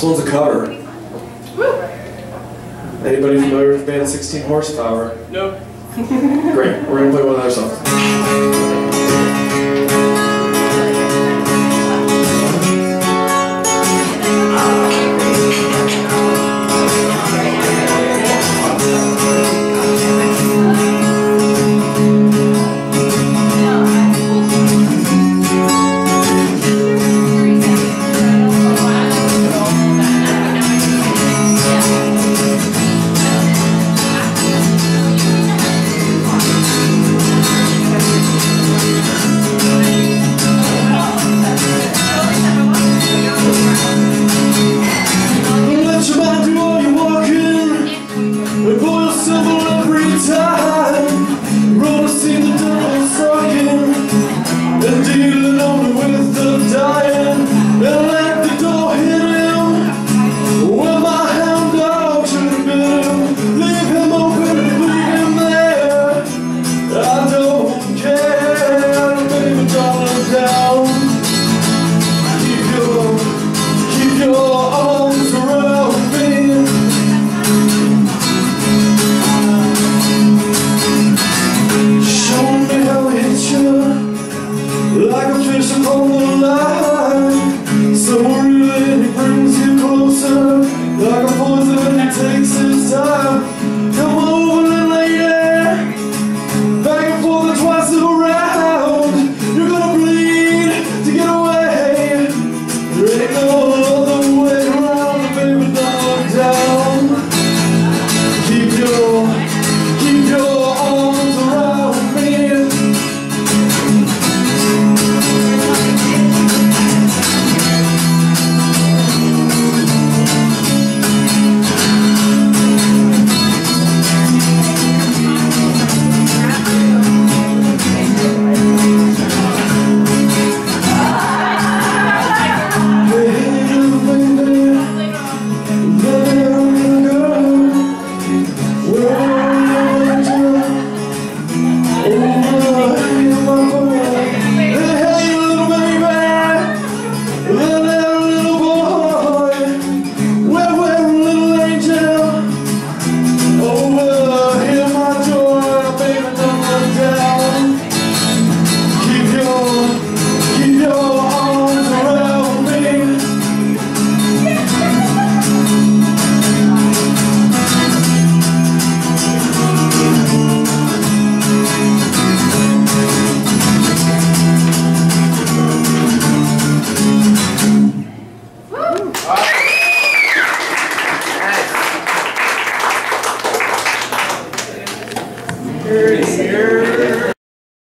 This one's a cover. Anybody familiar with the band 16 Horsepower? No. Great. We're going to play one of their songs. solidão here